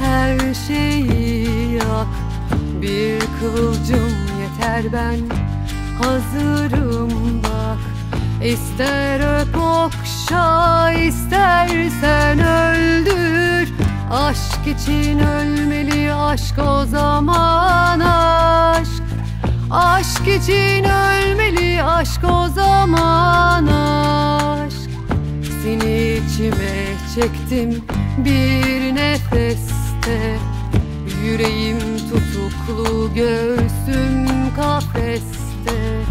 her şeyi yak. Bir kıvılcım yeter ben hazırım bak. İster öp okşa istersen öldür. Aşk için ölmeli aşk o zaman aşk. Aşk için ölmeli aşk o zaman aşk. Seni içime çektim bir nefeste Yüreğim tutuklu göğsüm kafeste.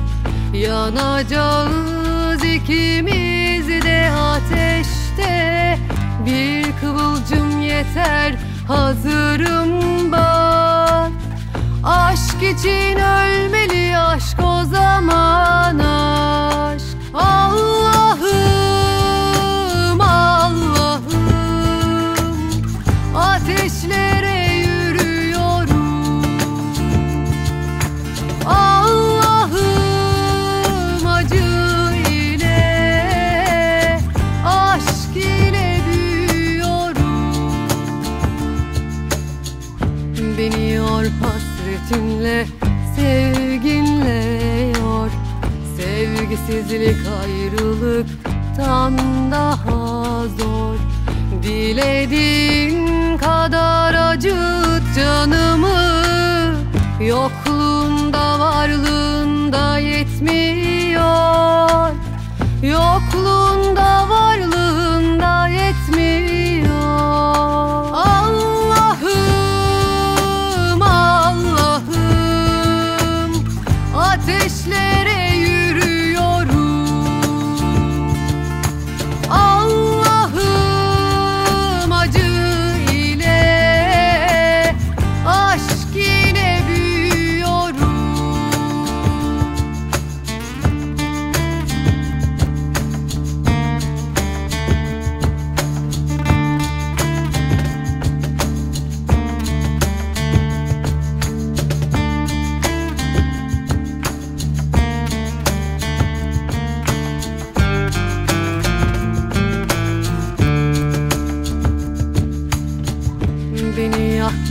Yanacağız ikimiz de ateşte. Bir kıvılcım yeter hazırım bak. Aşk için ölmeli aşk o zaman Ateşlere yürüyorum. Allah'ım acı ile Aşk ile büyüyorum. Beni yor hasretinle Sevginle yor. Sevgisizlik ayrılıktan daha zor Dilediğin kadar acıt canımı Yokluğunda varlığında yetmiyor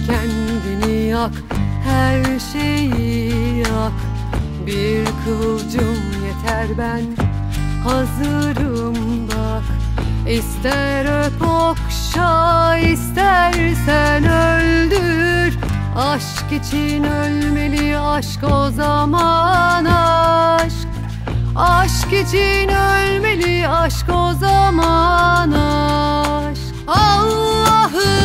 kendini yak her şeyi yak. Bir kıvılcım yeter ben hazırım bak. İster öp okşa istersen öldür. Aşk için ölmeli aşk o zaman aşk. Aşk için ölmeli aşk o zaman aşk. Allah'ım